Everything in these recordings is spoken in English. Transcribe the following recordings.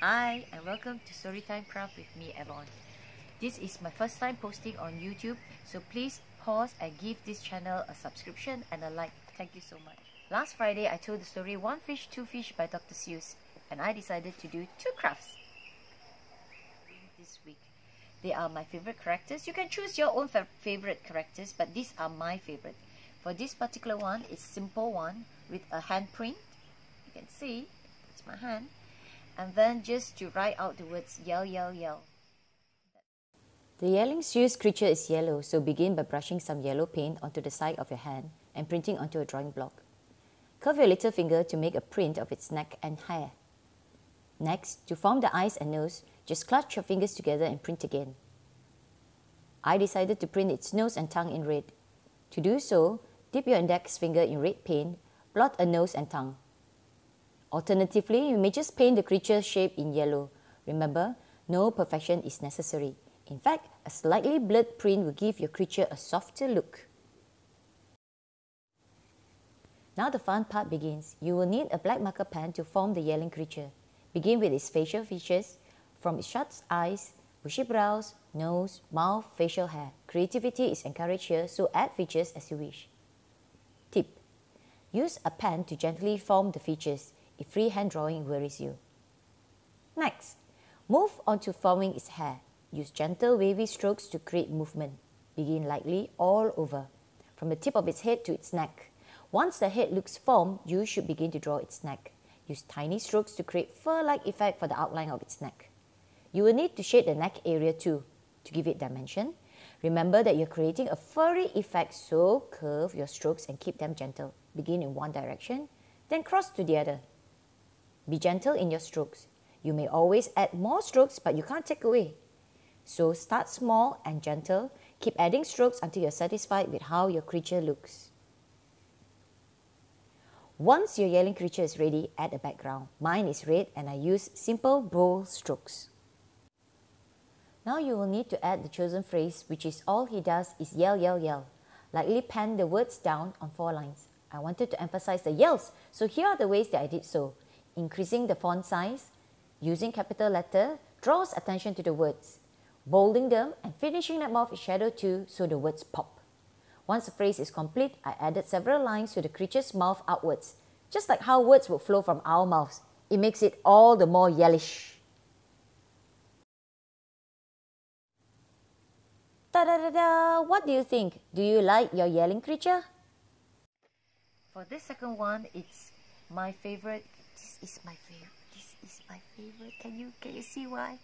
Hi and welcome to Storytime Craft with me Avonne. This is my first time posting on YouTube so please pause and give this channel a subscription and a like. Thank you so much. Last Friday I told the story One Fish, Two Fish by Dr. Seuss and I decided to do two crafts this week. They are my favorite characters. You can choose your own favorite characters but these are my favorite. For this particular one, it's simple one with a handprint. You can see, it's my hand and then just to write out the words yell, yell, yell. The yelling Seuss creature is yellow, so begin by brushing some yellow paint onto the side of your hand and printing onto a drawing block. Curve your little finger to make a print of its neck and hair. Next, to form the eyes and nose, just clutch your fingers together and print again. I decided to print its nose and tongue in red. To do so, dip your index finger in red paint, blot a nose and tongue. Alternatively, you may just paint the creature shape in yellow. Remember, no perfection is necessary. In fact, a slightly blurred print will give your creature a softer look. Now the fun part begins. You will need a black marker pen to form the yelling creature. Begin with its facial features, from its shut eyes, bushy brows, nose, mouth, facial hair. Creativity is encouraged here, so add features as you wish. Tip. Use a pen to gently form the features if freehand drawing worries you. Next, move on to forming its hair. Use gentle wavy strokes to create movement. Begin lightly all over, from the tip of its head to its neck. Once the head looks formed, you should begin to draw its neck. Use tiny strokes to create fur-like effect for the outline of its neck. You will need to shade the neck area too, to give it dimension. Remember that you're creating a furry effect, so curve your strokes and keep them gentle. Begin in one direction, then cross to the other. Be gentle in your strokes. You may always add more strokes, but you can't take away. So start small and gentle. Keep adding strokes until you're satisfied with how your creature looks. Once your yelling creature is ready, add a background. Mine is red and I use simple bold strokes. Now you will need to add the chosen phrase, which is all he does is yell, yell, yell. Lightly pen the words down on four lines. I wanted to emphasize the yells, so here are the ways that I did so. Increasing the font size, using capital letter, draws attention to the words. Bolding them and finishing them off with shadow too so the words pop. Once the phrase is complete, I added several lines to the creature's mouth outwards, just like how words would flow from our mouths. It makes it all the more yellish. Ta-da-da-da! What do you think? Do you like your yelling creature? For this second one, it's my favorite this is my favorite. This is my favorite. Can you can you see why?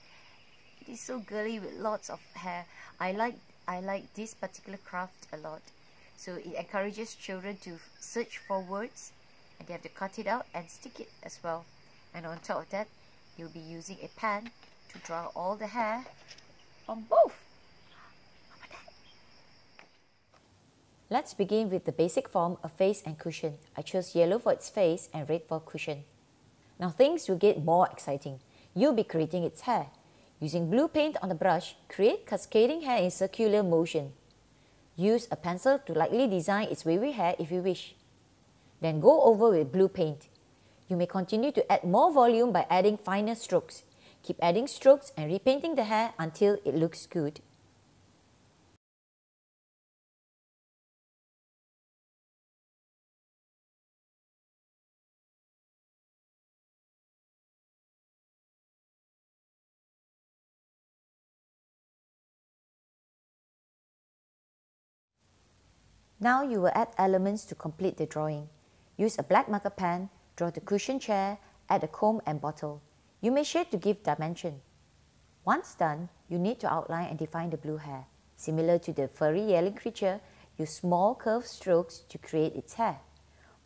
It is so girly with lots of hair. I like I like this particular craft a lot. So it encourages children to search for words and they have to cut it out and stick it as well. And on top of that, you'll be using a pen to draw all the hair on both. Let's begin with the basic form of face and cushion. I chose yellow for its face and red for cushion. Now things will get more exciting. You'll be creating its hair. Using blue paint on the brush, create cascading hair in circular motion. Use a pencil to lightly design its wavy hair if you wish. Then go over with blue paint. You may continue to add more volume by adding finer strokes. Keep adding strokes and repainting the hair until it looks good. Now you will add elements to complete the drawing. Use a black marker pen, draw the cushion chair, add a comb and bottle. You may shade to give dimension. Once done, you need to outline and define the blue hair. Similar to the furry yelling creature, use small curved strokes to create its hair.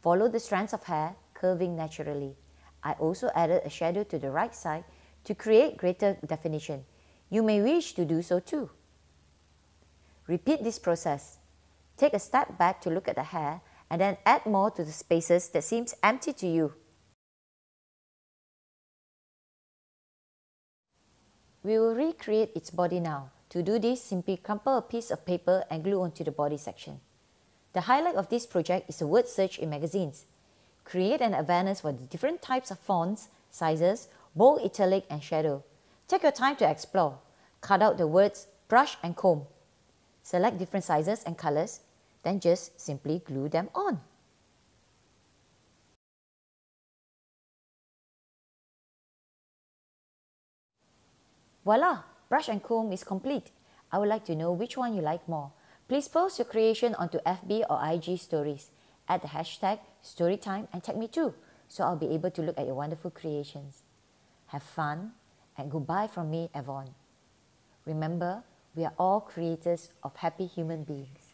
Follow the strands of hair, curving naturally. I also added a shadow to the right side to create greater definition. You may wish to do so too. Repeat this process. Take a step back to look at the hair and then add more to the spaces that seems empty to you. We will recreate its body now. To do this, simply crumple a piece of paper and glue onto the body section. The highlight of this project is a word search in magazines. Create an awareness for the different types of fonts, sizes, bold italic and shadow. Take your time to explore. Cut out the words brush and comb. Select different sizes and colors, then just simply glue them on. Voila! Brush and comb is complete. I would like to know which one you like more. Please post your creation onto FB or IG stories. Add the hashtag storytime and tag me too, so I'll be able to look at your wonderful creations. Have fun and goodbye from me, Avonne. Remember, we are all creators of happy human beings.